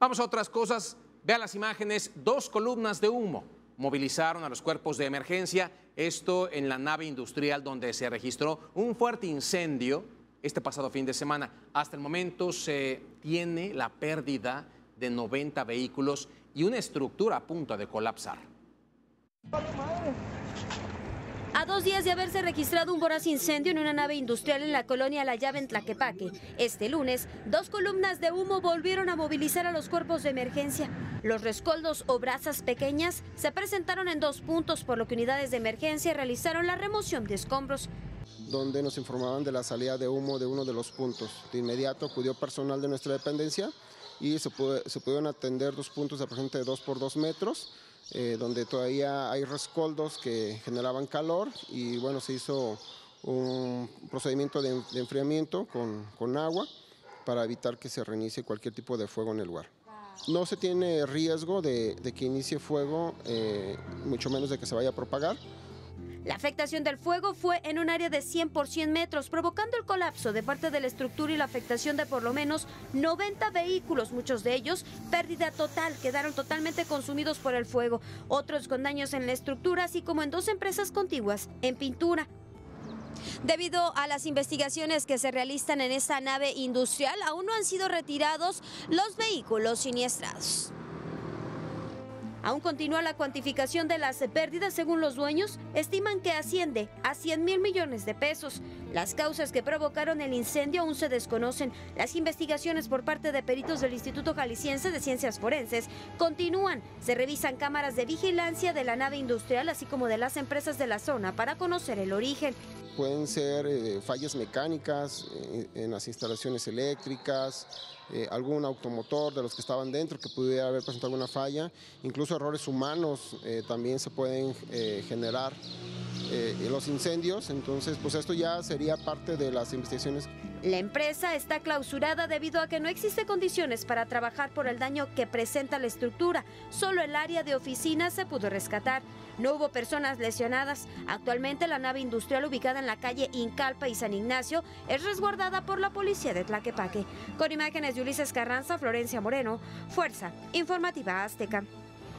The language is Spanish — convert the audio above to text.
Vamos a otras cosas. Vea las imágenes, dos columnas de humo movilizaron a los cuerpos de emergencia, esto en la nave industrial donde se registró un fuerte incendio este pasado fin de semana. Hasta el momento se tiene la pérdida de 90 vehículos y una estructura a punto de colapsar. A dos días de haberse registrado un voraz incendio en una nave industrial en la colonia La Llave en Tlaquepaque, este lunes, dos columnas de humo volvieron a movilizar a los cuerpos de emergencia. Los rescoldos o brasas pequeñas se presentaron en dos puntos, por lo que unidades de emergencia realizaron la remoción de escombros donde nos informaban de la salida de humo de uno de los puntos. De inmediato acudió personal de nuestra dependencia y se, se pudieron atender dos puntos de aproximadamente de dos por dos metros eh, donde todavía hay rescoldos que generaban calor y bueno, se hizo un procedimiento de, enfriamiento con, agua para evitar que se reinicie cualquier tipo de fuego en el lugar. No se tiene riesgo de, que inicie fuego, eh, mucho menos de que se vaya a propagar. La afectación del fuego fue en un área de 100 por 100 metros, provocando el colapso de parte de la estructura y la afectación de por lo menos 90 vehículos, muchos de ellos pérdida total, quedaron totalmente consumidos por el fuego, otros con daños en la estructura, así como en dos empresas contiguas en pintura. Debido a las investigaciones que se realizan en esta nave industrial, aún no han sido retirados los vehículos siniestrados. Aún continúa la cuantificación de las pérdidas según los dueños, estiman que asciende a 100 mil millones de pesos. Las causas que provocaron el incendio aún se desconocen. Las investigaciones por parte de peritos del Instituto Jalisciense de Ciencias Forenses continúan. Se revisan cámaras de vigilancia de la nave industrial así como de las empresas de la zona para conocer el origen pueden ser eh, fallas mecánicas eh, en las instalaciones eléctricas, eh, algún automotor de los que estaban dentro que pudiera haber presentado alguna falla, incluso errores humanos también se pueden generar en los incendios, entonces pues esto ya sería parte de las investigaciones. La empresa está clausurada debido a que no existe condiciones para trabajar por el daño que presenta la estructura. Solo el área de oficinas se pudo rescatar. No hubo personas lesionadas. Actualmente la nave industrial ubicada en la calle Incalpa y San Ignacio es resguardada por la policía de Tlaquepaque. Con imágenes de Ulises Carranza, Florencia Moreno, Fuerza Informativa Azteca.